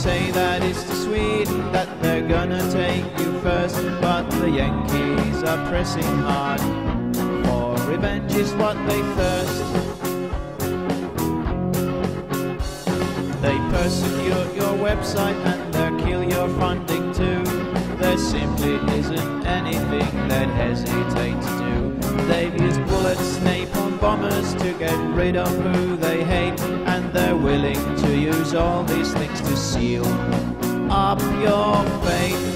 say that it's to Sweden that they're gonna take you first, but the Yankees are pressing hard. For revenge is what they thirst. They persecute your website and they kill your funding too. There simply isn't anything they'd hesitate to do. They've used bullets, napalm bombers to get rid of who they hate, they're willing to use all these things to seal up your fate.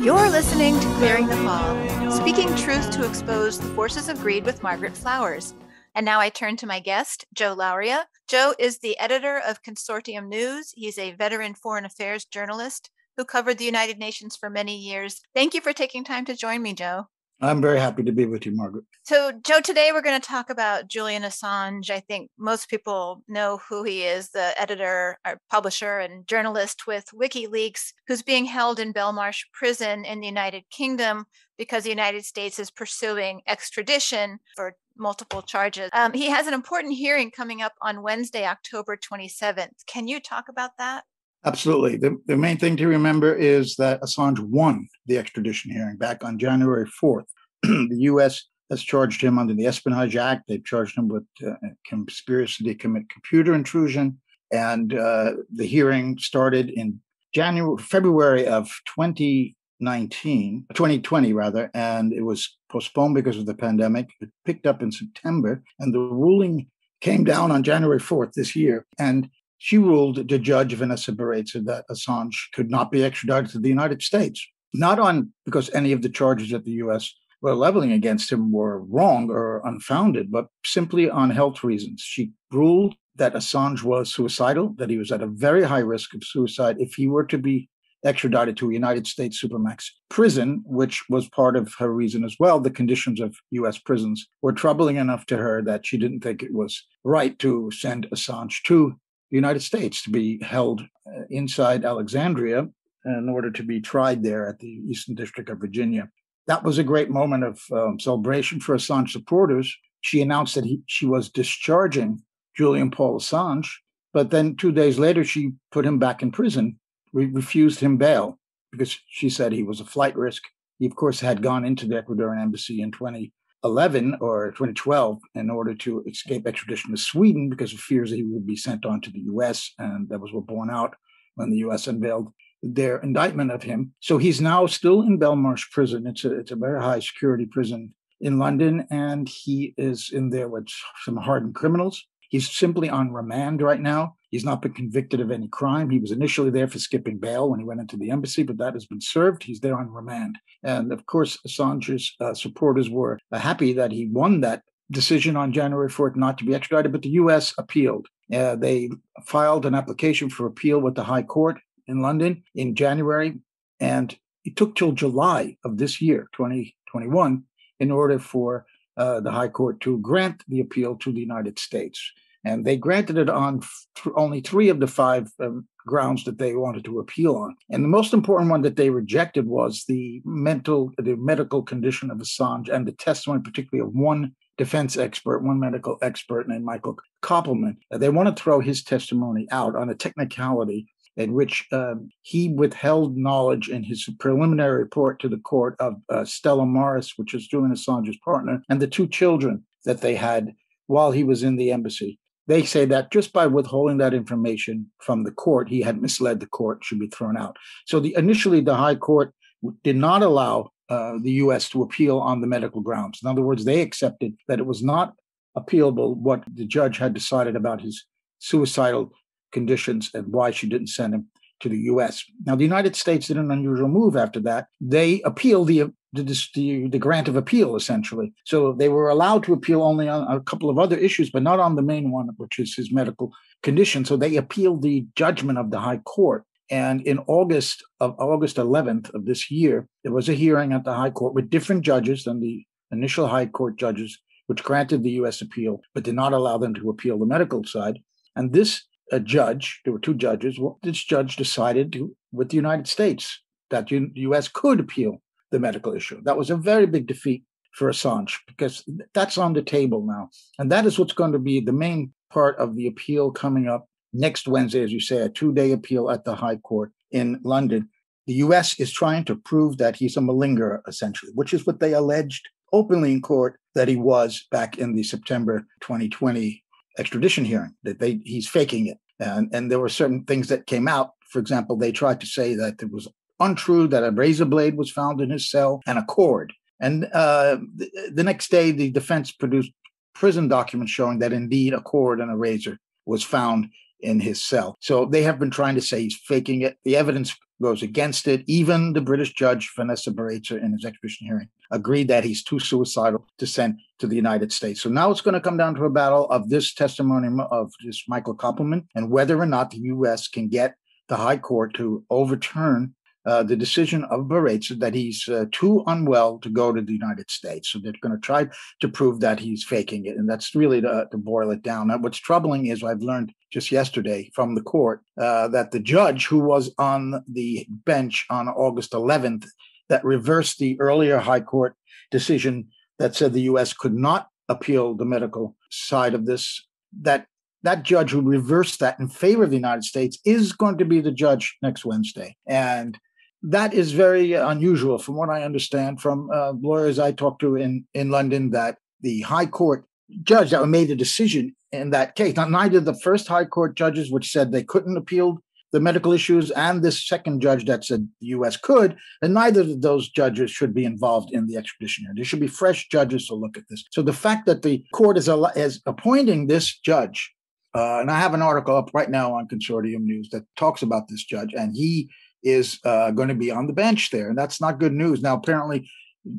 You're listening to Clearing the Fog, speaking truth to expose the forces of greed with Margaret Flowers. And now I turn to my guest, Joe Lauria. Joe is the editor of Consortium News. He's a veteran foreign affairs journalist who covered the United Nations for many years. Thank you for taking time to join me, Joe. I'm very happy to be with you, Margaret. So, Joe, today we're going to talk about Julian Assange. I think most people know who he is the editor, or publisher, and journalist with WikiLeaks, who's being held in Belmarsh prison in the United Kingdom because the United States is pursuing extradition for multiple charges. Um, he has an important hearing coming up on Wednesday, October 27th. Can you talk about that? Absolutely. The, the main thing to remember is that Assange won the extradition hearing back on January 4th. the U.S. has charged him under the Espionage Act. They've charged him with uh, conspiracy to commit computer intrusion. And uh, the hearing started in January, February of 2019, 2020 rather, and it was postponed because of the pandemic. It picked up in September, and the ruling came down on January 4th this year. And she ruled, the judge Vanessa Baraitser, that Assange could not be extradited to the United States, not on because any of the charges that the U.S. were leveling against him were wrong or unfounded, but simply on health reasons. She ruled that Assange was suicidal, that he was at a very high risk of suicide if he were to be extradited to a United States supermax prison, which was part of her reason as well. The conditions of U.S. prisons were troubling enough to her that she didn't think it was right to send Assange to the United States to be held uh, inside Alexandria in order to be tried there at the Eastern District of Virginia. That was a great moment of um, celebration for Assange supporters. She announced that he, she was discharging Julian Paul Assange, but then two days later, she put him back in prison, re- refused him bail because she said he was a flight risk. He, of course, had gone into the Ecuadorian embassy in 20 11 or 2012 in order to escape extradition to Sweden because of fears that he would be sent on to the US. And that was what borne out when the US unveiled their indictment of him. So he's now still in Belmarsh prison. It's a, it's a very high security prison in London, and he is in there with some hardened criminals. He's simply on remand right now. He's not been convicted of any crime. He was initially there for skipping bail when he went into the embassy, but that has been served. He's there on remand. And of course, Assange's uh, supporters were uh, happy that he won that decision on January 4th not to be extradited, but the U.S. appealed. Uh, they filed an application for appeal with the High Court in London in January, and it took till July of this year, 2021, in order for uh, the High Court to grant the appeal to the United States. And they granted it on th- only three of the five um, grounds that they wanted to appeal on. And the most important one that they rejected was the mental, the medical condition of Assange and the testimony, particularly of one defense expert, one medical expert named Michael Kopelman. They want to throw his testimony out on a technicality in which um, he withheld knowledge in his preliminary report to the court of uh, Stella Moris, which is Julian Assange's partner, and the two children that they had while he was in the embassy. They say that just by withholding that information from the court, he had misled the court, should be thrown out. So the, initially, the High Court did not allow uh, the U.S. to appeal on the medical grounds. In other words, they accepted that it was not appealable what the judge had decided about his suicidal conditions and why she didn't send him to the U.S. Now, the United States did an unusual move after that. They appealed the the, the, grant of appeal, essentially. So they were allowed to appeal only on a couple of other issues, but not on the main one, which is his medical condition. So they appealed the judgment of the High Court. And in August of August 11th of this year, there was a hearing at the High Court with different judges than the initial High Court judges, which granted the U.S. appeal, but did not allow them to appeal the medical side. And this a judge, there were two judges. This judge decided to, with the United States that the U.S. could appeal the medical issue. That was a very big defeat for Assange because that's on the table now. And that is what's going to be the main part of the appeal coming up next Wednesday, as you say, a two day appeal at the High Court in London. The US is trying to prove that he's a malingerer, essentially, which is what they alleged openly in court that he was back in the September 2020 extradition hearing, that they he's faking it. And, and there were certain things that came out. For example, they tried to say that it was untrue that a razor blade was found in his cell and a cord. And uh, the, the next day, the defense produced prison documents showing that indeed a cord and a razor was found in his cell. So they have been trying to say he's faking it. The evidence goes against it. Even the British judge, Vanessa Baraitser, in his extradition hearing, agreed that he's too suicidal to send to the United States. So now it's going to come down to a battle of this testimony of this Michael Kopelman and whether or not the U.S. can get the High Court to overturn uh, the decision of Baraitser that he's uh, too unwell to go to the United States. So they're going to try to prove that he's faking it. And that's really to, to boil it down. Now, what's troubling is I've learned just yesterday from the court uh, that the judge who was on the bench on August 11th that reversed the earlier High Court decision that said the U.S. could not appeal the medical side of this, that that judge who reversed that in favor of the United States is going to be the judge next Wednesday. And that is very unusual, from what I understand from uh, lawyers I talked to in, in London, that the High Court judge that made the decision in that case, not neither the first High Court judges, which said they couldn't appeal the medical issues, and this second judge that said the U.S. could, and neither of those judges should be involved in the extradition. There should be fresh judges to look at this. So the fact that the court is, is appointing this judge, uh, and I have an article up right now on Consortium News that talks about this judge, and he is uh, going to be on the bench there, and that's not good news. Now, apparently,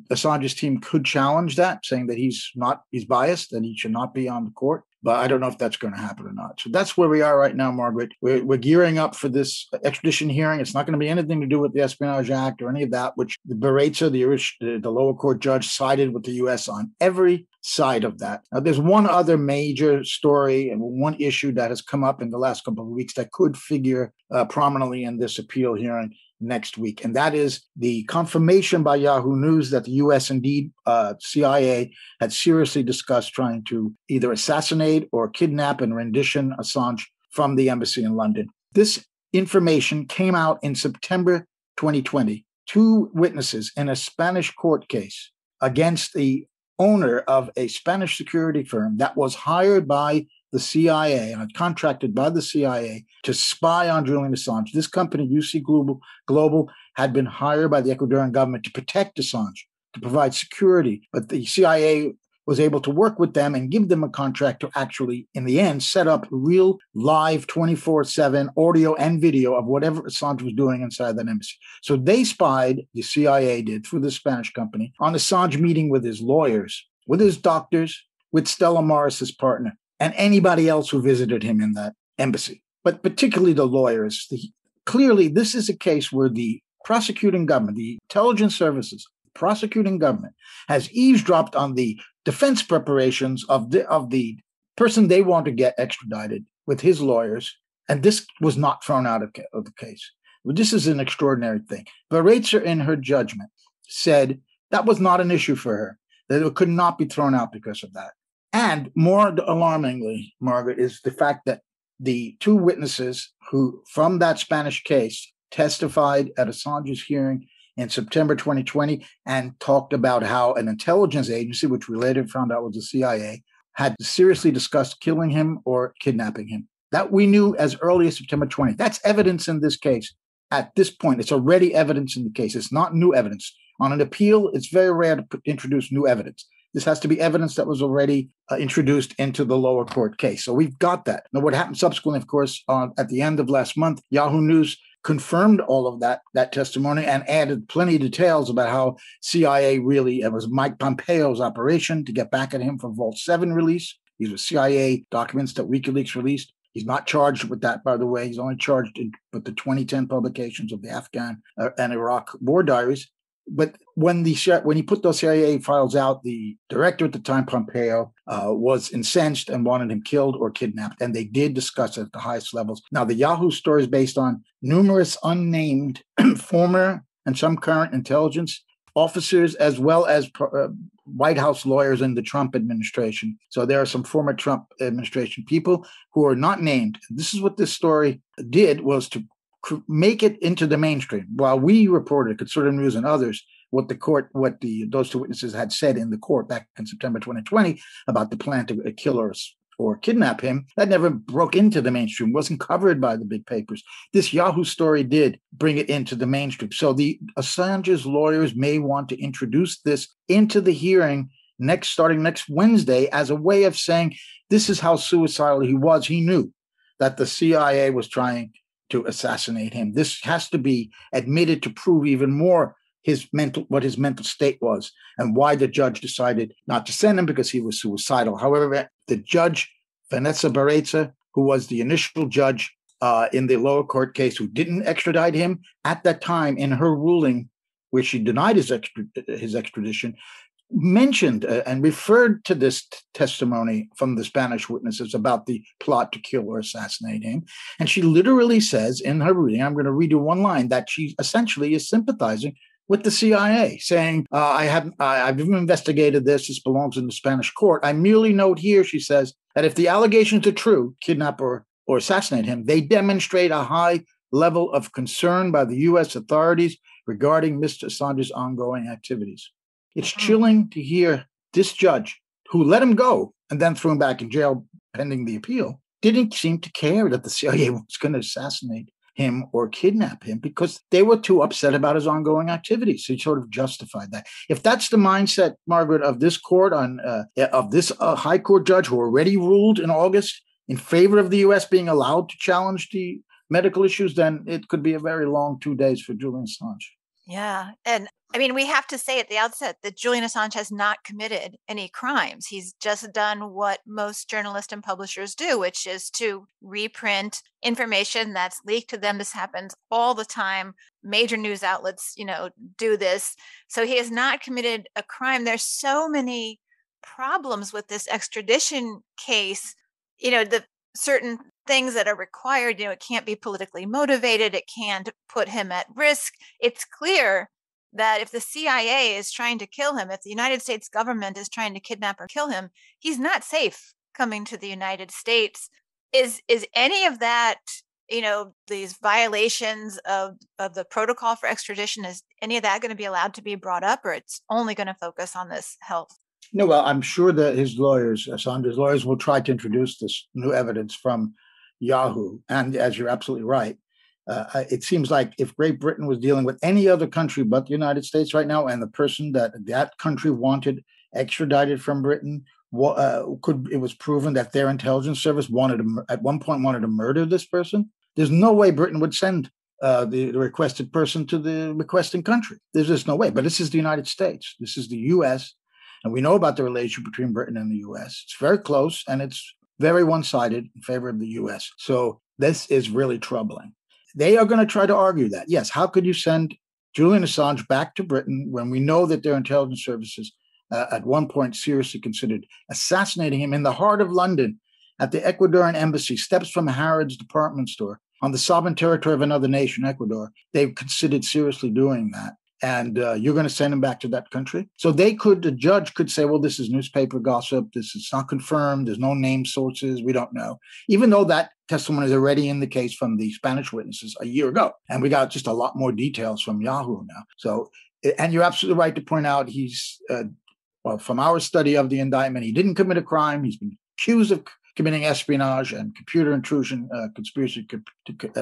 Assange's team could challenge that, saying that he's not he's biased and he should not be on the court. But I don't know if that's going to happen or not. So that's where we are right now, Margaret. We're, we're gearing up for this extradition hearing. It's not going to be anything to do with the Espionage Act or any of that, which the Baraitser, the, the lower court judge, sided with the U.S. on every side of that. Now, there's one other major story and one issue that has come up in the last couple of weeks that could figure uh, prominently in this appeal hearing, next week. And that is the confirmation by Yahoo News that the US, indeed, uh, CIA, had seriously discussed trying to either assassinate or kidnap and rendition Assange from the embassy in London. This information came out in September 2020. Two witnesses in a Spanish court case against the owner of a Spanish security firm that was hired by the CIA and contracted by the CIA to spy on Julian Assange. This company, UC Global, Global, had been hired by the Ecuadorian government to protect Assange, to provide security. But the CIA was able to work with them and give them a contract to actually, in the end, set up real live 24 7 audio and video of whatever Assange was doing inside that embassy. So they spied, the CIA did, through the Spanish company, on Assange meeting with his lawyers, with his doctors, with Stella Moris, partner and anybody else who visited him in that embassy, but particularly the lawyers. The, clearly, this is a case where the prosecuting government, the intelligence services, prosecuting government, has eavesdropped on the defense preparations of the of the person they want to get extradited with his lawyers, and this was not thrown out of, of the case. this is an extraordinary thing. Baraitser, in her judgment, said that was not an issue for her, that it could not be thrown out because of that. And more alarmingly, Margaret, is the fact that the two witnesses who, from that Spanish case, testified at Assange's hearing in September 2020 and talked about how an intelligence agency, which we later found out was the CIA, had seriously discussed killing him or kidnapping him. That we knew as early as September 20. That's evidence in this case. At this point, it's already evidence in the case. It's not new evidence. On an appeal, it's very rare to introduce new evidence. This has to be evidence that was already uh, introduced into the lower court case. So we've got that. Now, what happened subsequently, of course, uh, at the end of last month, Yahoo News confirmed all of that that testimony and added plenty of details about how CIA really it was Mike Pompeo's operation to get back at him for Vault 7 release. These were CIA documents that WikiLeaks released. He's not charged with that, by the way. He's only charged in, with the 2010 publications of the Afghan uh, and Iraq war diaries but when the when he put those CIA files out, the director at the time, Pompeo, uh, was incensed and wanted him killed or kidnapped, and they did discuss it at the highest levels. Now, the Yahoo story is based on numerous unnamed former and some current intelligence officers as well as uh, White House lawyers in the Trump administration. So there are some former Trump administration people who are not named. This is what this story did was to make it into the mainstream. While we reported, Consortium News and others, what the court, what the those two witnesses had said in the court back in September 2020 about the plan to uh, kill or or kidnap him. That never broke into the mainstream, wasn't covered by the big papers. This Yahoo story did bring it into the mainstream. So the Assange's lawyers may want to introduce this into the hearing next starting next Wednesday as a way of saying this is how suicidal he was. He knew that the CIA was trying to assassinate him. This has to be admitted to prove even more his mental what his mental state was and why the judge decided not to send him because he was suicidal. However, the judge Vanessa Baraitser, who was the initial judge uh, in the lower court case, who didn't extradite him at that time, in her ruling, where she denied his his extradition, mentioned uh, and referred to this t- testimony from the Spanish witnesses about the plot to kill or assassinate him. And she literally says in her reading, I'm going to read you one line, that she essentially is sympathizing with the CIA, saying, uh, "I have I, I've investigated this. This belongs in the Spanish court. I merely note here," she says, "that if the allegations are true, kidnap or or assassinate him, they demonstrate a high level of concern by the U.S. authorities regarding Mr. Assange's ongoing activities." It's hmm. chilling to hear this judge, who let him go and then threw him back in jail pending the appeal, didn't seem to care that the CIA was going to assassinate him or kidnap him because they were too upset about his ongoing activities. So he sort of justified that. If that's the mindset, Margaret, of this court on uh, of this uh, high court judge who already ruled in August in favor of the U.S. being allowed to challenge the medical issues, then it could be a very long two days for Julian Assange. Yeah. And I mean, we have to say at the outset that Julian Assange has not committed any crimes. He's just done what most journalists and publishers do, which is to reprint information that's leaked to them. This happens all the time. Major news outlets, you know, do this. So he has not committed a crime. There's so many problems with this extradition case. You know, the certain things that are required. You know, it can't be politically motivated, it can't put him at risk. It's clear that if the CIA is trying to kill him, if the United States government is trying to kidnap or kill him, he's not safe coming to the United States. Is is any of that, you know, these violations of of the protocol for extradition is any of that going to be allowed to be brought up or it's only going to focus on this health? No, well, I'm sure that his lawyers, Assange's lawyers, will try to introduce this new evidence from Yahoo. And as you're absolutely right, uh, it seems like if Great Britain was dealing with any other country but the United States right now, and the person that that country wanted extradited from Britain, uh, could it was proven that their intelligence service wanted to, at one point wanted to murder this person. There's no way Britain would send uh, the, the, requested person to the requesting country. There's just no way. But this is the United States. This is the U.S. And we know about the relationship between Britain and the U.S. It's very close, and it's very one sided in favor of the US. So this is really troubling. They are going to try to argue that. Yes, how could you send Julian Assange back to Britain when we know that their intelligence services uh, at one point seriously considered assassinating him in the heart of London at the Ecuadorian embassy, steps from Harrods department store on the sovereign territory of another nation, Ecuador? They've considered seriously doing that and uh, you're going to send him back to that country. So they could, the judge could say, well, this is newspaper gossip. This is not confirmed. There's no name sources. We don't know. Even though that testimony is already in the case from the Spanish witnesses a year ago. And we got just a lot more details from Yahoo now. So, and you're absolutely right to point out he's, uh, well, from our study of the indictment, he didn't commit a crime. He's been accused of committing espionage and computer intrusion, uh, conspiracy.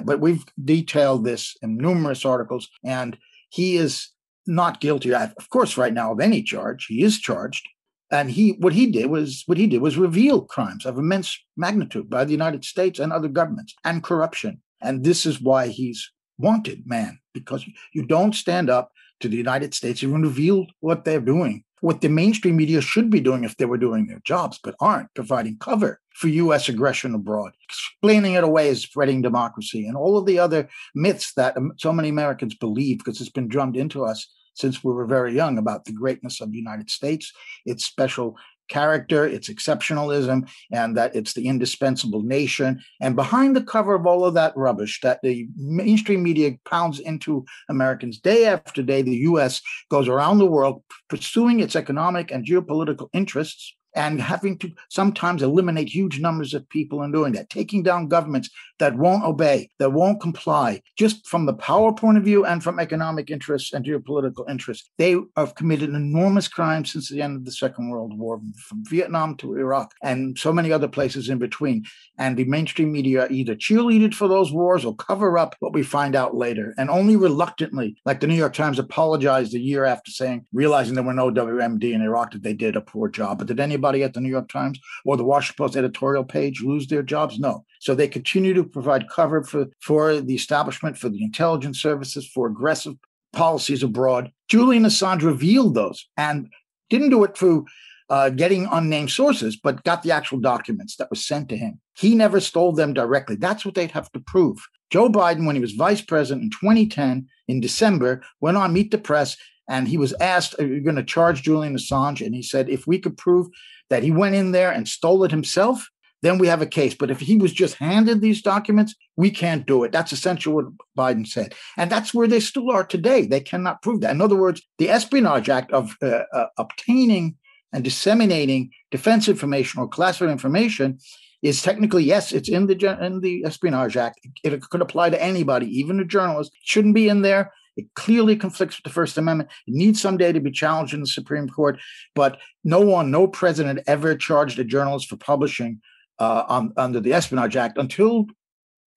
But we've detailed this in numerous articles. And he is not guilty, of course, right now of any charge. He is charged, and he what he did was what he did was reveal crimes of immense magnitude by the United States and other governments and corruption. And this is why he's wanted, man, because you don't stand up to the United States and reveal what they're doing, what the mainstream media should be doing if they were doing their jobs, but aren't providing cover for U.S. aggression abroad, explaining it away as spreading democracy, and all of the other myths that um, so many Americans believe because it's been drummed into us since we were very young about the greatness of the United States, its special character, its exceptionalism, and that it's the indispensable nation. And behind the cover of all of that rubbish that the mainstream media pounds into Americans day after day, the US goes around the world pursuing its economic and geopolitical interests and having to sometimes eliminate huge numbers of people in doing that, taking down governments that won't obey, that won't comply, just from the power point of view and from economic interests and geopolitical interests. They have committed enormous crimes since the end of the Second World War, from Vietnam to Iraq and so many other places in between. And the mainstream media either cheerleaded for those wars or cover up what we find out later. And only reluctantly, like the New York Times apologized a year after saying, realizing there were no WMD in Iraq, that they did a poor job. But did anybody at the New York Times or the Washington Post editorial page lose their jobs? No. So they continue to provide cover for, for the establishment, for the intelligence services, for aggressive policies abroad. Julian Assange revealed those and didn't do it through uh, getting unnamed sources, but got the actual documents that were sent to him. He never stole them directly. That's what they'd have to prove. Joe Biden, when he was vice president in 2010, in December, went on Meet the Press and he was asked, Are you going to charge Julian Assange? And he said, If we could prove that he went in there and stole it himself, then we have a case. But if he was just handed these documents, we can't do it. That's essentially what Biden said. And that's where they still are today. They cannot prove that. In other words, the Espionage Act of uh, uh, obtaining and disseminating defense information or classified information is technically yes, it's in the in the Espionage Act. It could apply to anybody, even a journalist. Shouldn't be in there. It clearly conflicts with the First Amendment. It needs someday to be challenged in the Supreme Court. But no one, no president ever charged a journalist for publishing uh, on, under the Espionage Act until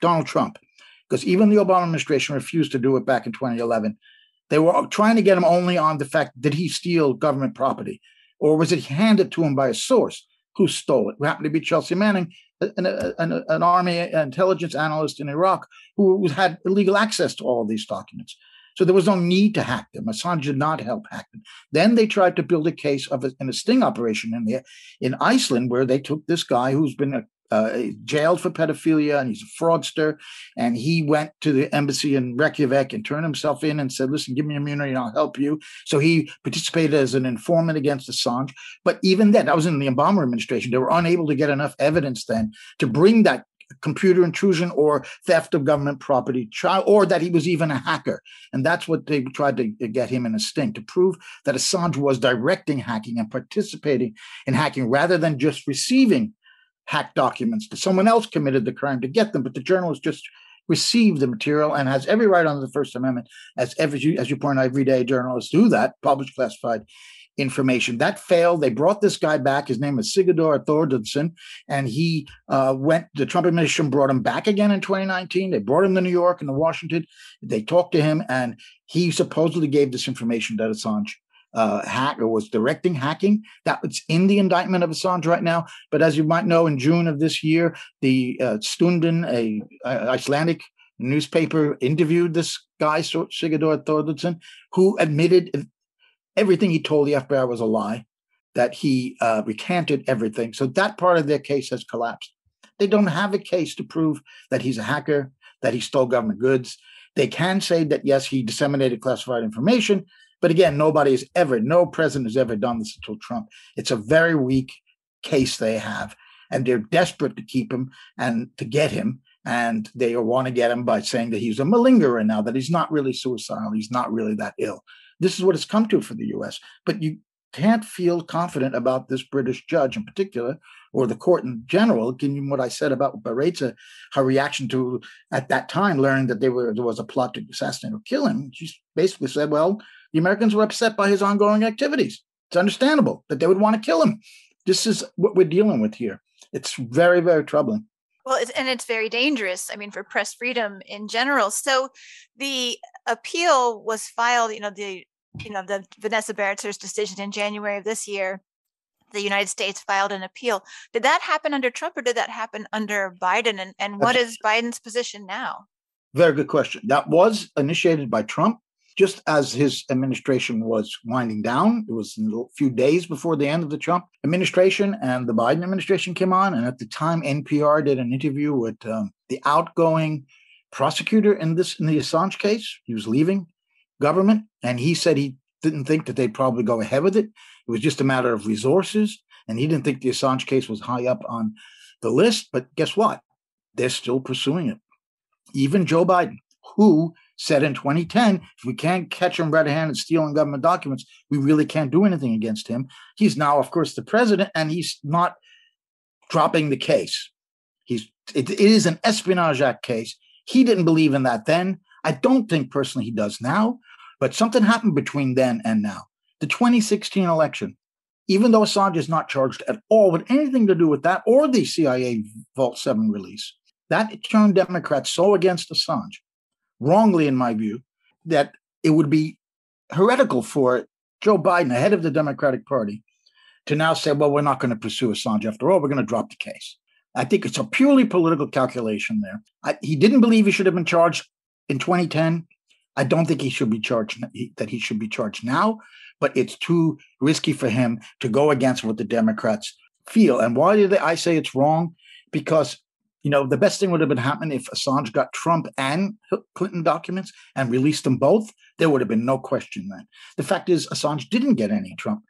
Donald Trump, because even the Obama administration refused to do it back in 2011. They were trying to get him only on the fact did he steal government property, or was it handed to him by a source who stole it? Who happened to be Chelsea Manning, an, an, an army intelligence analyst in Iraq who had illegal access to all of these documents. So there was no need to hack them. Assange did not help hack them. Then they tried to build a case of a, in a sting operation in the, in Iceland, where they took this guy who's been a, uh, jailed for pedophilia and he's a fraudster. And he went to the embassy in Reykjavik and turned himself in and said, listen, give me immunity and I'll help you. So he participated as an informant against Assange. But even then, that was in the Obama administration. They were unable to get enough evidence then to bring that computer intrusion or theft of government property, or that he was even a hacker. And that's what they tried to get him in a sting to prove that Assange was directing hacking and participating in hacking rather than just receiving hacked documents. Someone else committed the crime to get them, but the journalist just received the material and has every right under the First Amendment, as every as you point out, everyday journalists do that, publish classified information. That failed. They brought this guy back. His name is Sigurdur Thordarson, and he uh, went. The Trump administration brought him back again in 2019. They brought him to New York and to Washington. They talked to him, and he supposedly gave this information that Assange uh, hack or was directing hacking. That was in the indictment of Assange right now. But as you might know, in June of this year, the uh, Stundin, a, a Icelandic newspaper, interviewed this guy Sigurdur Thordarson, who admitted everything he told the FBI was a lie, that he uh, recanted everything. So that part of their case has collapsed. They don't have a case to prove that he's a hacker, that he stole government goods. They can say that, yes, he disseminated classified information. But again, nobody has ever, no president has ever done this until Trump. It's a very weak case they have. And they're desperate to keep him and to get him. And they want to get him by saying that he's a malingerer now, that he's not really suicidal. He's not really that ill. This is what it's come to for the US. But you can't feel confident about this British judge in particular, or the court in general, given what I said about Baraitser, her reaction to at that time learning that there, were, there was a plot to assassinate or kill him. She basically said, well, the Americans were upset by his ongoing activities. It's understandable that they would want to kill him. This is what we're dealing with here. It's very, very troubling. Well, it's, and it's very dangerous. I mean, for press freedom in general. So, the appeal was filed. You know, the you know the Vanessa Baraitser's decision in January of this year. The United States filed an appeal. Did that happen under Trump, or did that happen under Biden? And and what is Biden's position now? Very good question. That was initiated by Trump just as his administration was winding down. It was a few days before the end of the Trump administration, and the Biden administration came on. And at the time, NPR did an interview with um, the outgoing prosecutor in this in the Assange case. He was leaving government, and he said he didn't think that they'd probably go ahead with it. It was just a matter of resources. And he didn't think the Assange case was high up on the list. But guess what? They're still pursuing it. Even Joe Biden, who said in 2010, if we can't catch him red-handed stealing government documents, we really can't do anything against him. He's now, of course, the president, and he's not dropping the case. He's it, it is an Espionage Act case. He didn't believe in that then. I don't think personally he does now, but something happened between then and now. The 2016 election, even though Assange is not charged at all with anything to do with that or the CIA Vault 7 release, that turned Democrats so against Assange, wrongly in my view, that it would be heretical for Joe Biden, head of the Democratic Party, to now say, well, we're not going to pursue Assange after all, we're going to drop the case. I think it's a purely political calculation there. I, he didn't believe he should have been charged in 2010. I don't think he should be charged that he should be charged now, but it's too risky for him to go against what the Democrats feel. And why did I say it's wrong? Because you know the best thing would have been happening if Assange got Trump and Clinton documents and released them both. There would have been no question then. The fact is, Assange didn't get any Trump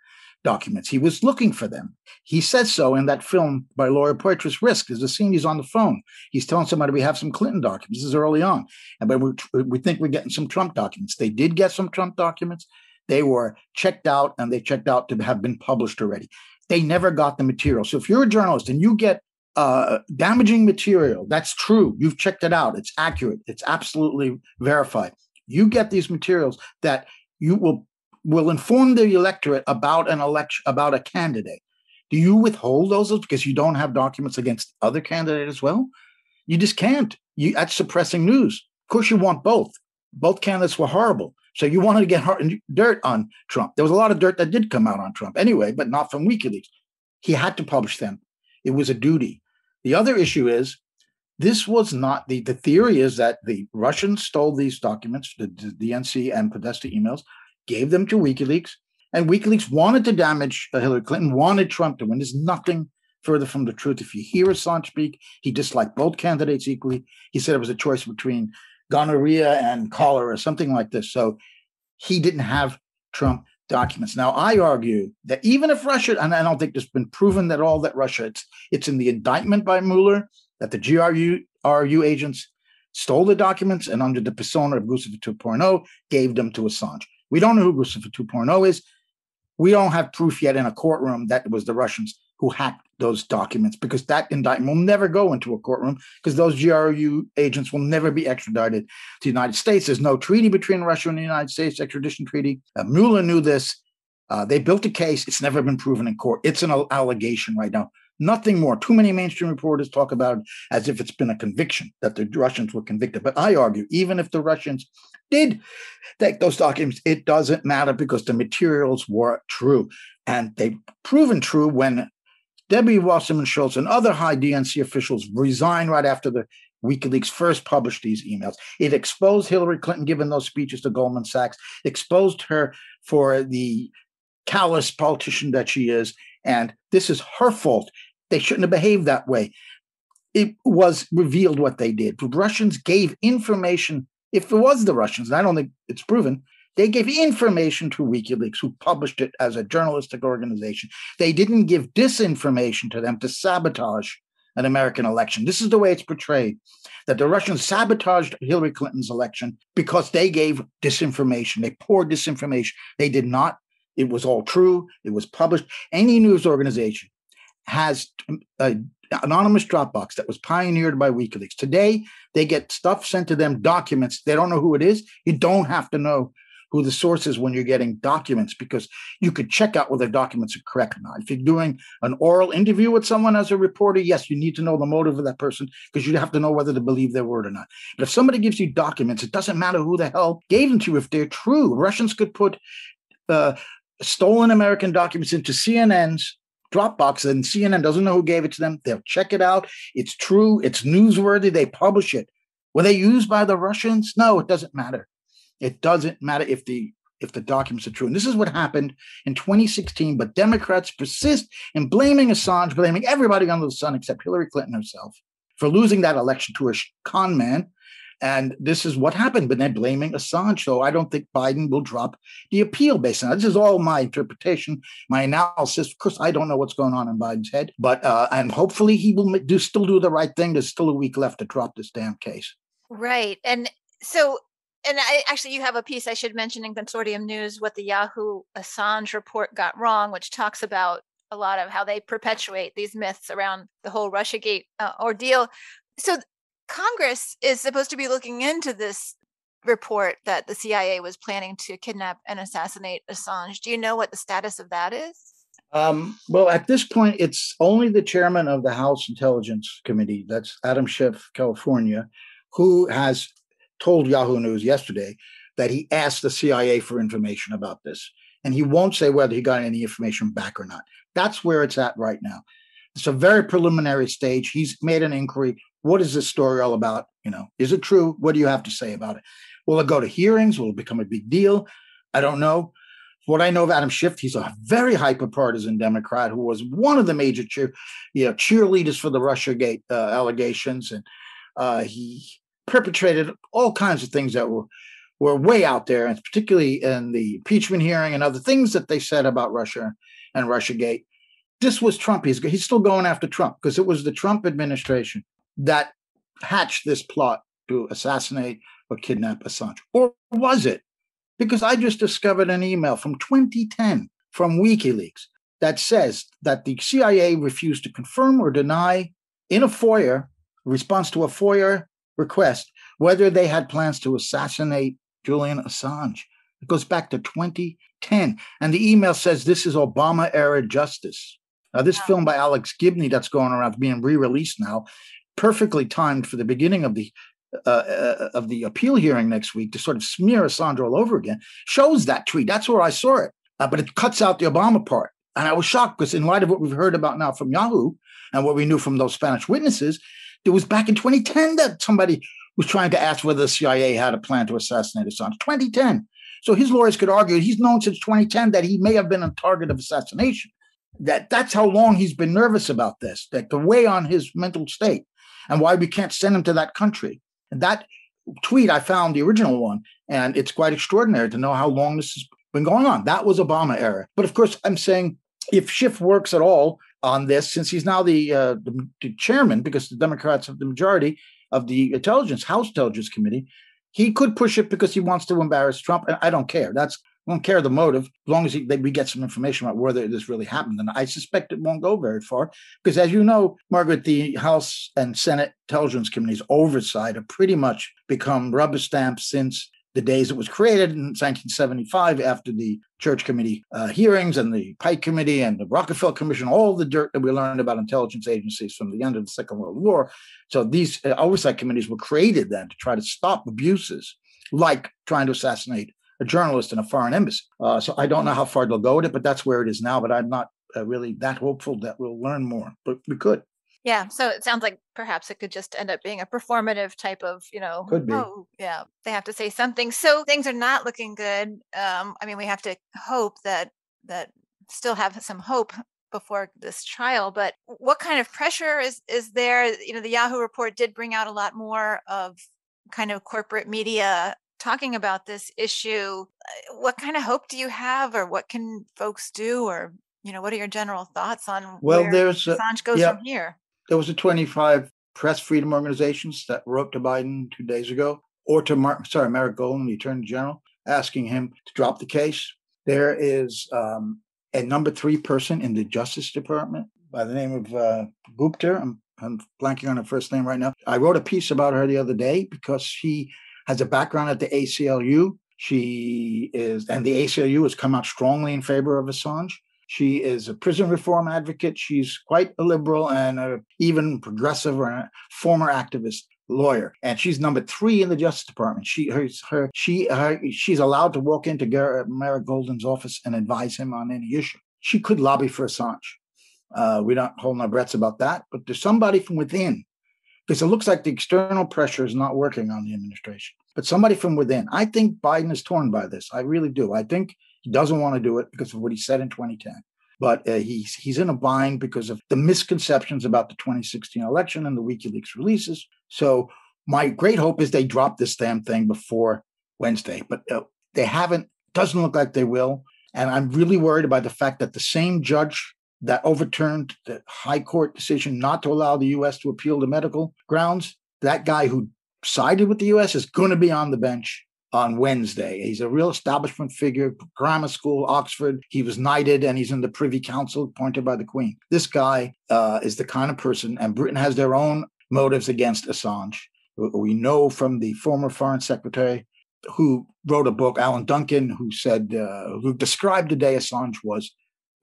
documents. He was looking for them. He says so in that film by Laura Poitras Risk. There's a scene he's on the phone. He's telling somebody we have some Clinton documents. This is early on. And but we, we think we're getting some Trump documents. They did get some Trump documents. They were checked out and they checked out to have been published already. They never got the material. So if you're a journalist and you get uh, damaging material, that's true. You've checked it out. It's accurate. It's absolutely verified. You get these materials that you will will inform the electorate about an election about a candidate. Do you withhold those because you don't have documents against other candidate as well? You just can't. You that's suppressing news. Of course, you want both. Both candidates were horrible. So you wanted to get dirt on Trump. There was a lot of dirt that did come out on Trump anyway, but not from WikiLeaks. He had to publish them. It was a duty. The other issue is this was not the the theory is that the Russians stole these documents, the, DNC and Podesta emails, gave them to WikiLeaks, and WikiLeaks wanted to damage uh, Hillary Clinton, wanted Trump to win. There's nothing further from the truth. If you hear Assange speak, he disliked both candidates equally. He said it was a choice between gonorrhea and cholera, something like this. So he didn't have Trump documents. Now, I argue that even if Russia, and I don't think there's been proven that all that Russia, it's, it's in the indictment by Mueller that the GRU RU agents stole the documents and under the persona of Guccifer 2.0 gave them to Assange. We don't know who Guccifer 2.0 is. We don't have proof yet in a courtroom that it was the Russians who hacked those documents because that indictment will never go into a courtroom because those GRU agents will never be extradited to the United States. There's no treaty between Russia and the United States, extradition treaty. Uh, Mueller knew this. Uh, they built a case. It's never been proven in court. It's an allegation right now. Nothing more. Too many mainstream reporters talk about it as if it's been a conviction that the Russians were convicted. But I argue, even if the Russians did take those documents, it doesn't matter because the materials were true. And they've proven true when Debbie Wasserman Schultz and other high DNC officials resigned right after the WikiLeaks first published these emails. It exposed Hillary Clinton giving those speeches to Goldman Sachs, exposed her for the callous politician that she is. And this is her fault. They shouldn't have behaved that way. It was revealed what they did. The Russians gave information, if it was the Russians, and I don't think it's proven, they gave information to WikiLeaks, who published it as a journalistic organization. They didn't give disinformation to them to sabotage an American election. This is the way it's portrayed that the Russians sabotaged Hillary Clinton's election because they gave disinformation. They poured disinformation. They did not. It was all true. It was published. Any news organization has an anonymous Dropbox that was pioneered by WikiLeaks. Today, they get stuff sent to them, documents. They don't know who it is. You don't have to know who the source is when you're getting documents because you could check out whether documents are correct or not. If you're doing an oral interview with someone as a reporter, yes, you need to know the motive of that person because you have to know whether to believe their word or not. But if somebody gives you documents, it doesn't matter who the hell gave them to you if they're true. Russians could put uh, stolen American documents into CNN's Dropbox and CNN doesn't know who gave it to them. They'll check it out. It's true. It's newsworthy. They publish it. Were they used by the Russians? No, it doesn't matter. It doesn't matter if the if the documents are true. And this is what happened in 2016. But Democrats persist in blaming Assange, blaming everybody under the sun except Hillary Clinton herself for losing that election to a con man And this is what happened, but they're blaming Assange. So I don't think Biden will drop the appeal based on that. This is all my interpretation, my analysis. Of course, I don't know what's going on in Biden's head, but uh, and hopefully he will do still do the right thing. There's still a week left to drop this damn case. Right. And so and I actually you have a piece I should mention in Consortium News what the Yahoo Assange report got wrong, which talks about a lot of how they perpetuate these myths around the whole Russiagate uh, ordeal. So Congress is supposed to be looking into this report that the CIA was planning to kidnap and assassinate Assange. Do you know what the status of that is? Um, well, at this point, it's only the chairman of the House Intelligence Committee, that's Adam Schiff, California, who has told Yahoo News yesterday that he asked the CIA for information about this. And he won't say whether he got any information back or not. That's where it's at right now. It's a very preliminary stage. He's made an inquiry. What is this story all about? You know, is it true? What do you have to say about it? Will it go to hearings? Will it become a big deal? I don't know. What I know of Adam Schiff, he's a very hyper-partisan Democrat who was one of the major cheer, you know, cheerleaders for the RussiaGate uh, allegations, and uh, he perpetrated all kinds of things that were were way out there, and particularly in the impeachment hearing and other things that they said about Russia and RussiaGate. This was Trump. He's he's still going after Trump because it was the Trump administration that hatched this plot to assassinate or kidnap Assange, or was it? Because I just discovered an email from 2010 from WikiLeaks that says that the CIA refused to confirm or deny in a FOIA response to a FOIA request whether they had plans to assassinate Julian Assange. It goes back to 2010. And the email says this is Obama era justice. Now, this wow. film by Alex Gibney that's going around being re-released now, perfectly timed for the beginning of the uh, uh, of the appeal hearing next week to sort of smear Assange all over again, shows that tweet. That's where I saw it. Uh, but it cuts out the Obama part. And I was shocked because, in light of what we've heard about now from Yahoo and what we knew from those Spanish witnesses, it was back in 2010 that somebody was trying to ask whether the CIA had a plan to assassinate Assange. 2010. So his lawyers could argue he's known since 2010 that he may have been a target of assassination. That that's how long he's been nervous about this. That the weigh on his mental state and why we can't send him to that country. And that tweet I found the original one, and it's quite extraordinary to know how long this has been going on. That was Obama era. But of course, I'm saying if Schiff works at all on this, since he's now the, uh, the, chairman, because the Democrats have the majority of the intelligence House Intelligence Committee, he could push it because he wants to embarrass Trump, and I don't care. That's I don't care the motive, as long as he, they, we get some information about whether this really happened. And I suspect it won't go very far because, as you know, Margaret, the House and Senate Intelligence Committee's oversight have pretty much become rubber stamps since the days it was created in 1975 after the Church Committee uh, hearings and the Pike Committee and the Rockefeller Commission, all the dirt that we learned about intelligence agencies from the end of the Second World War. So these uh, oversight committees were created then to try to stop abuses like trying to assassinate a journalist in a foreign embassy. Uh, so I don't know how far they'll go with it, but that's where it is now. But I'm not uh, really that hopeful that we'll learn more, but we could. Yeah, so it sounds like perhaps it could just end up being a performative type of, you know, could be. Oh, yeah, they have to say something. So things are not looking good. Um, I mean, we have to hope that that still have some hope before this trial. But what kind of pressure is is there? You know, the Yahoo report did bring out a lot more of kind of corporate media talking about this issue. Uh, what kind of hope do you have, or what can folks do, or you know, what are your general thoughts on well, where there's Assange goes yeah. from here? There was a 25 press freedom organizations that wrote to Biden two days ago, or to Mark, sorry, Merrick Garland, the Attorney General, asking him to drop the case. There is um, a number three person in the Justice Department by the name of uh, Gupta. I'm, I'm blanking on her first name right now. I wrote a piece about her the other day because she has a background at the ACLU. She is, and the ACLU has come out strongly in favor of Assange. She is a prison reform advocate. She's quite a liberal and a, even progressive or former activist lawyer, and she's number three in the Justice Department. She her, her she her, she's allowed to walk into Merrick Garland's office and advise him on any issue. She could lobby for Assange. Uh, we don't hold our breaths about that, but there's somebody from within, because it looks like the external pressure is not working on the administration. But somebody from within. I think Biden is torn by this. I really do. I think he doesn't want to do it because of what he said in 2010. But uh, he's he's in a bind because of the misconceptions about the 2016 election and the WikiLeaks releases. So My great hope is they drop this damn thing before Wednesday, but uh, they haven't. Doesn't look like they will. And I'm really worried about the fact that the same judge that overturned the high court decision not to allow the U.S. to appeal the medical grounds, that guy who sided with the U.S. is going to be on the bench on Wednesday. He's a real establishment figure, grammar school, Oxford. He was knighted and he's in the Privy Council appointed by the Queen. This guy uh, is the kind of person, and Britain has their own motives against Assange. We know from the former Foreign Secretary who wrote a book, Alan Duncan, who said, uh, who described the day Assange was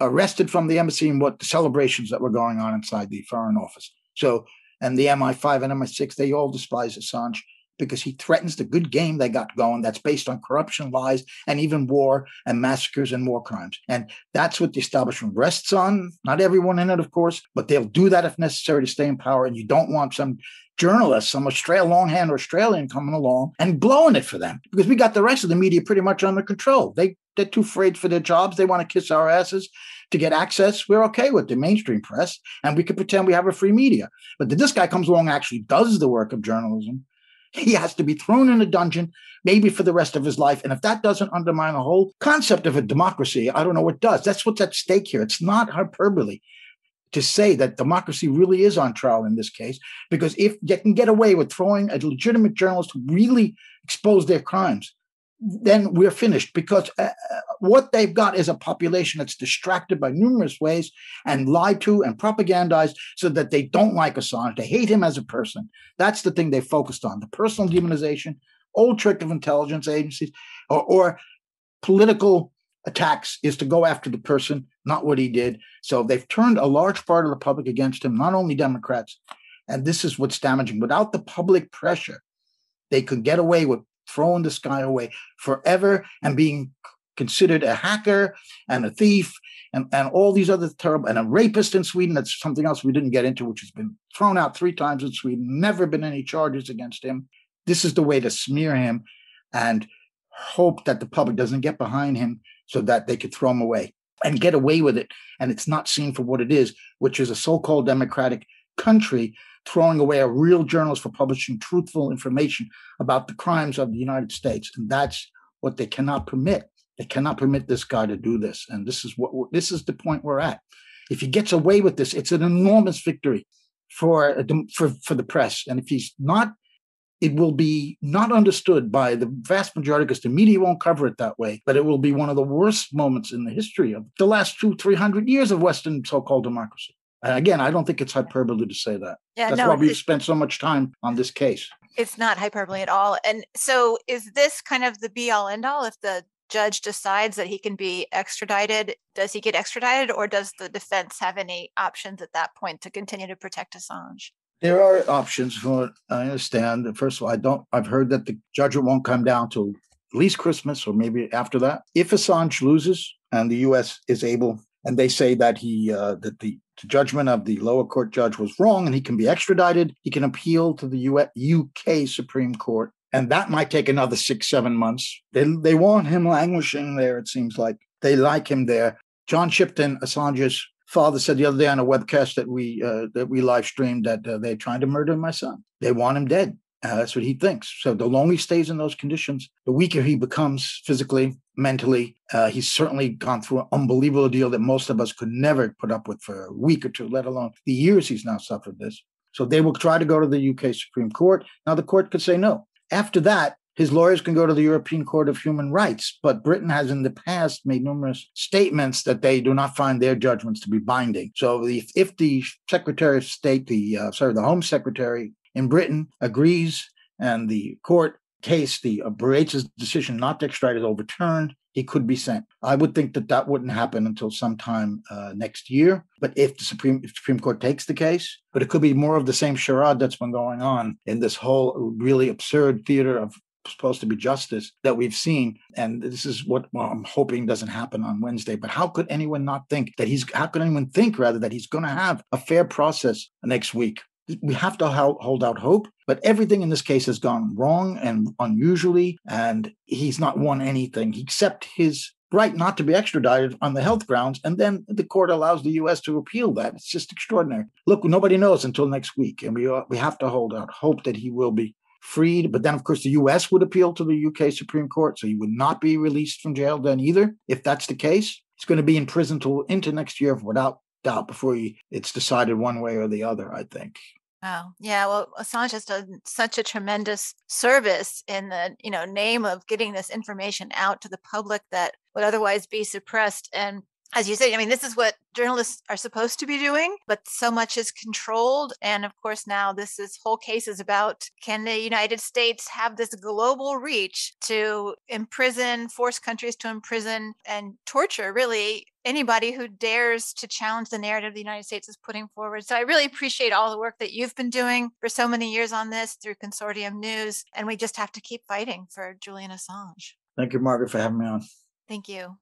arrested from the embassy and what the celebrations that were going on inside the Foreign Office. So, and the MI5 and MI6, they all despise Assange because he threatens the good game they got going that's based on corruption, lies, and even war and massacres and war crimes. And that's what the establishment rests on. Not everyone in it, of course, but they'll do that if necessary to stay in power. And you don't want some journalist, some Australian longhand Australian coming along and blowing it for them because we got the rest of the media pretty much under control. They they're too afraid for their jobs. They want to kiss our asses to get access. We're okay with the mainstream press, and we can pretend we have a free media. But this guy comes along, actually does the work of journalism. He has to be thrown in a dungeon, maybe for the rest of his life. And if that doesn't undermine the whole concept of a democracy, I don't know what does. That's what's at stake here. It's not hyperbole to say that democracy really is on trial in this case, because if you can get away with throwing a legitimate journalist who really exposed their crimes, then we're finished because uh, uh, what they've got is a population that's distracted by numerous ways and lied to and propagandized so that they don't like Assange. They hate him as a person. That's the thing they focused on the personal demonization, old trick of intelligence agencies, or, or political attacks is to go after the person, not what he did. So they've turned a large part of the public against him, not only Democrats. And this is what's damaging. Without the public pressure, they could get away with throwing this guy away forever and being considered a hacker and a thief and, and all these other terrible and a rapist in Sweden. That's something else we didn't get into, which has been thrown out three times in Sweden, never been any charges against him. This is the way to smear him and hope that the public doesn't get behind him so that they could throw him away and get away with it. And it's not seen for what it is, which is a so called democratic country throwing away a real journalist for publishing truthful information about the crimes of the United States. And that's what they cannot permit. They cannot permit this guy to do this. And this is what this is the point we're at. If he gets away with this, it's an enormous victory for uh, for for the press. And if he's not it will be not understood by the vast majority because the media won't cover it that way, but it will be one of the worst moments in the history of the last two, three hundred years of Western so-called democracy. Again, I don't think it's hyperbole to say that. Yeah, That's no, why we've spent so much time on this case. It's not hyperbole at all. And so is this kind of the be all end all if the judge decides that he can be extradited does he get extradited or does the defense have any options at that point to continue to protect assange there are options what i understand first of all i don't i've heard that the judgment won't come down till at least christmas or maybe after that if assange loses and the us is able and they say that he uh, that the judgment of the lower court judge was wrong and he can be extradited. He can appeal to the UK Supreme Court. And that might take another six, seven months. They, they want him languishing there, it seems like. They like him there. John Shipton, Assange's father, said the other day on a webcast that we uh, that we live streamed that uh, they're trying to murder my son. They want him dead. Uh, that's what he thinks. So the longer he stays in those conditions, the weaker he becomes physically, mentally. Uh, he's certainly gone through an unbelievable deal that most of us could never put up with for a week or two, let alone the years he's now suffered this. So they will try to go to the UK Supreme Court. Now the court could say no. After that, his lawyers can go to the European Court of Human Rights, but Britain has in the past made numerous statements that they do not find their judgments to be binding. So if, if the Secretary of State, the uh, sorry, the Home Secretary in Britain agrees and the court case, the uh, decision not to extradite is overturned, he could be sent. I would think that that wouldn't happen until sometime uh, next year. But if the Supreme if Supreme Court takes the case, but it could be more of the same charade that's been going on in this whole really absurd theater of supposed to be justice that we've seen. And this is what well, I'm hoping doesn't happen on Wednesday. But how could anyone not think that he's, how could anyone think rather that he's going to have a fair process next week? We have to hold out hope. But everything in this case has gone wrong and unusually, and he's not won anything except his right not to be extradited on the health grounds. And then the court allows the U.S. to appeal that. It's just extraordinary. Look, nobody knows until next week, and we uh, we have to hold out hope that he will be freed. But then, of course, the US would appeal to the UK Supreme Court. So he would not be released from jail then either. If that's the case, he's going to be in prison till into next year without doubt before he, it's decided one way or the other, I think. Oh, yeah. Well, Assange has done such a tremendous service in the, you know, name of getting this information out to the public that would otherwise be suppressed. And as you say, I mean, this is what journalists are supposed to be doing, but so much is controlled. And of course, now this is whole case is about can the United States have this global reach to imprison, force countries to imprison and torture really anybody who dares to challenge the narrative the United States is putting forward. So I really appreciate all the work that you've been doing for so many years on this through Consortium News. And we just have to keep fighting for Julian Assange. Thank you, Margaret, for having me on. Thank you.